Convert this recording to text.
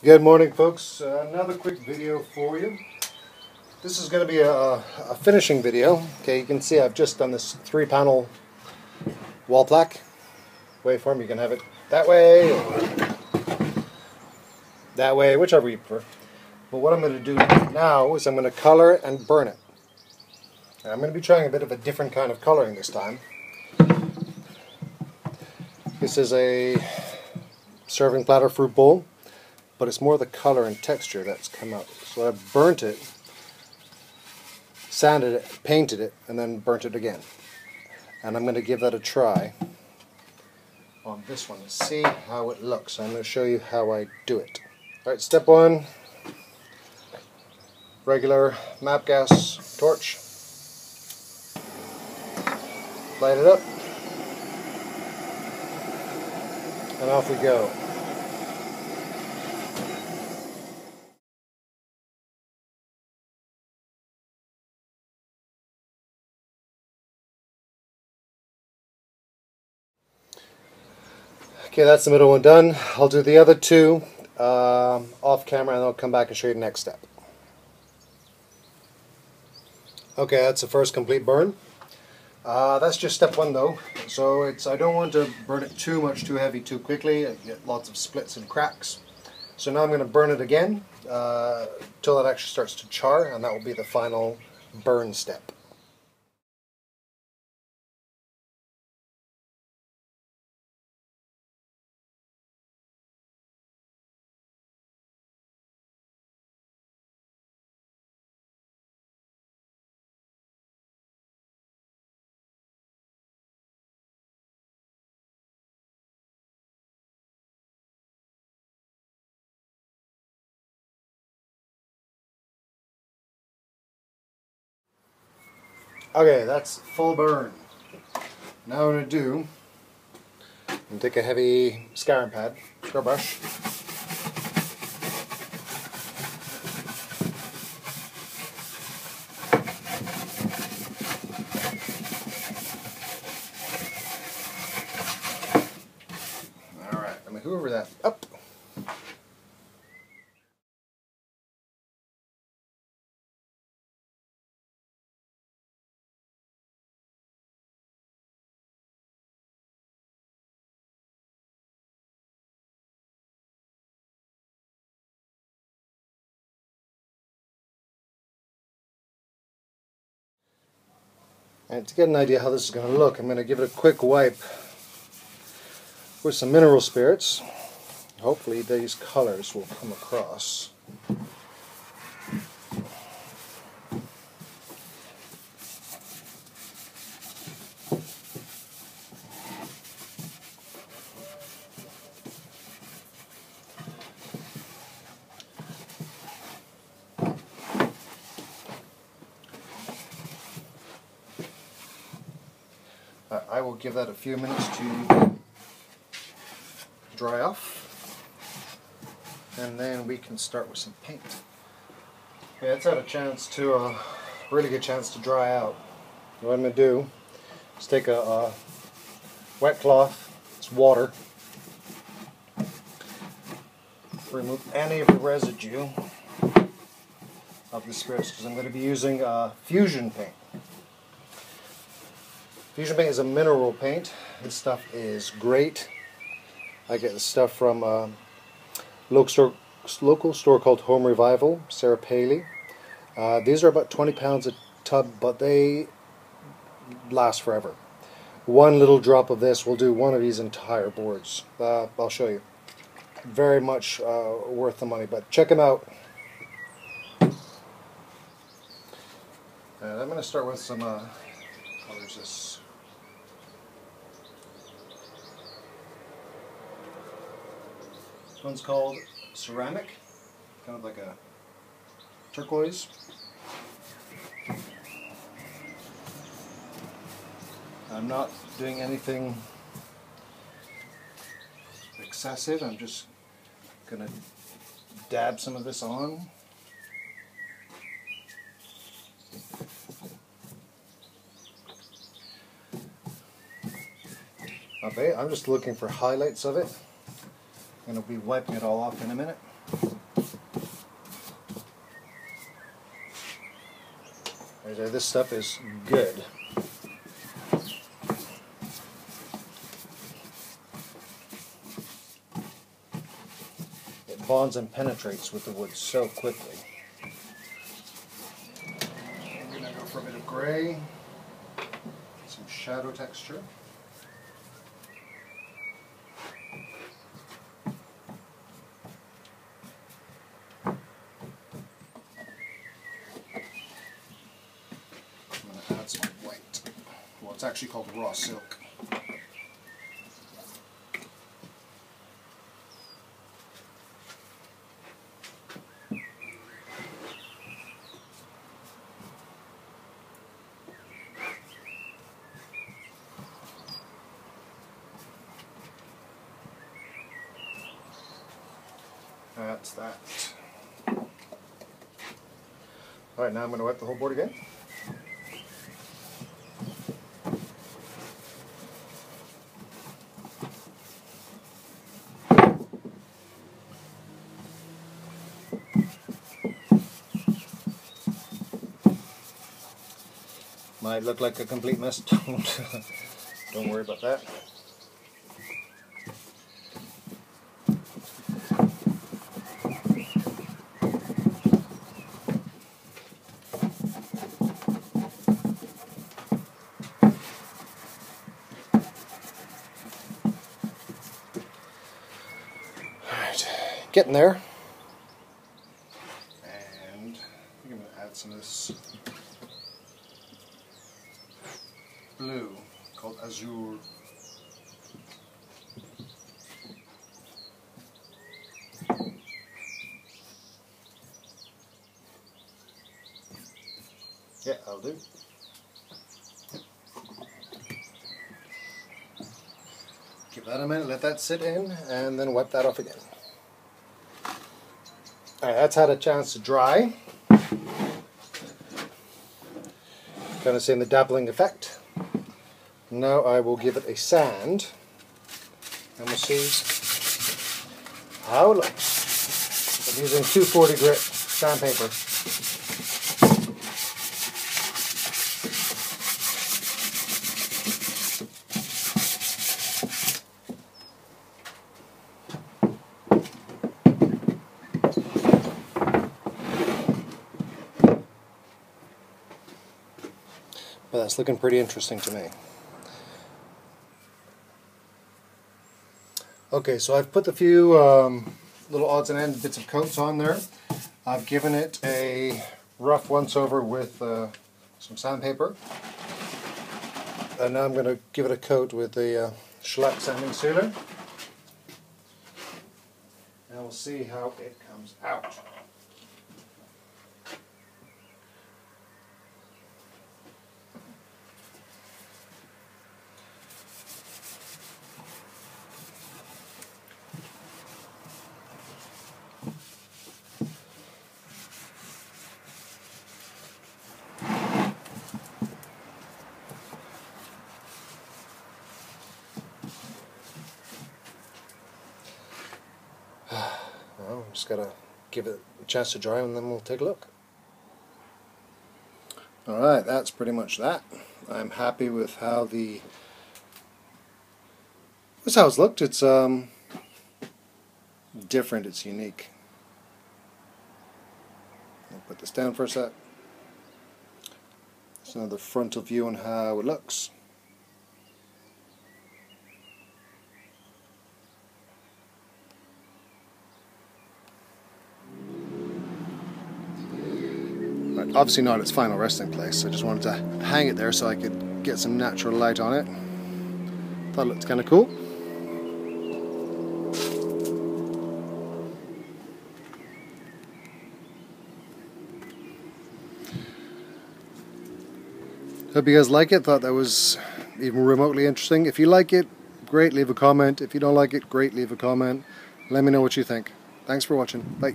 Good morning folks, uh, another quick video for you. This is going to be a, a, finishing video. Okay, you can see I've just done this three panel wall plaque waveform. You can have it that way that way, whichever you prefer. But what I'm going to do now is I'm going to color it and burn it. And I'm going to be trying a bit of a different kind of coloring this time. This is a serving platter fruit bowl but it's more the color and texture that's come out. So I burnt it, sanded it, painted it, and then burnt it again. And I'm going to give that a try on this one to see how it looks. I'm going to show you how I do it. Alright, step one, regular MAPP gas torch. Light it up. And off we go. Okay, that's the middle one done. I'll do the other two uh, off camera and I'll come back and show you the next step. Okay, that's the first complete burn. Uh, that's just step one though. So it's I don't want to burn it too much too heavy too quickly. I get lots of splits and cracks. So now I'm going to burn it again uh, until it actually starts to char and that will be the final burn step. Okay, that's full burn. Now what I'm going to do, I'm going to take a heavy scouring pad, scrub brush, Alright, let me hoover that up. And to get an idea how this is going to look, I'm going to give it a quick wipe with some mineral spirits. Hopefully these colors will come across. I will give that a few minutes to dry off and then we can start with some paint. Okay, it's had a chance to, a uh, really good chance to dry out. What I'm going to do is take a, a wet cloth, it's water, remove any of the residue of the spirits because I'm going to be using uh, fusion paint. Fusion paint is a mineral paint. This stuff is great. I get the stuff from a uh, local store, local store called Home Revival, Sarah Paley. Uh, these are about 20 pounds a tub, but they last forever. One little drop of this will do one of these entire boards. Uh, I'll show you. Very much uh, worth the money, but check them out. And I'm going to start with some uh, colors. This This one's called ceramic, kind of like a turquoise. I'm not doing anything excessive, I'm just going to dab some of this on. Okay, I'm just looking for highlights of it. I'm gonna be wiping it all off in a minute. This stuff is good. It bonds and penetrates with the wood so quickly. I'm going to go for a bit of gray, some shadow texture. Actually called raw silk. That's that. Alright, now I'm going to wet the whole board again. Might look like a complete mess. Don't, don't worry about that. getting there. And I'm going to add some of this blue called Azure. Yeah, I'll do. Give that a minute, let that sit in, and then wipe that off again. Alright, that's had a chance to dry. Kind of seeing the dabbling effect. Now I will give it a sand and we'll see how it looks. I'm using 240 grit sandpaper. But that's looking pretty interesting to me. Okay, so I've put a few um, little odds and ends bits of coats on there. I've given it a rough once over with uh, some sandpaper. And now I'm going to give it a coat with the uh, shellac sanding sealer. And we'll see how it comes out. Got to give it a chance to dry and then we'll take a look. Alright, that's pretty much that. I'm happy with how the this how it's looked. It's um different, it's unique. I'll put this down for a sec. It's another frontal view on how it looks. Obviously not its final resting place. I just wanted to hang it there so I could get some natural light on it. Thought it looked kind of cool. Hope you guys like it. Thought that was even remotely interesting. If you like it, great, leave a comment. If you don't like it, great, leave a comment. Let me know what you think. Thanks for watching. Bye.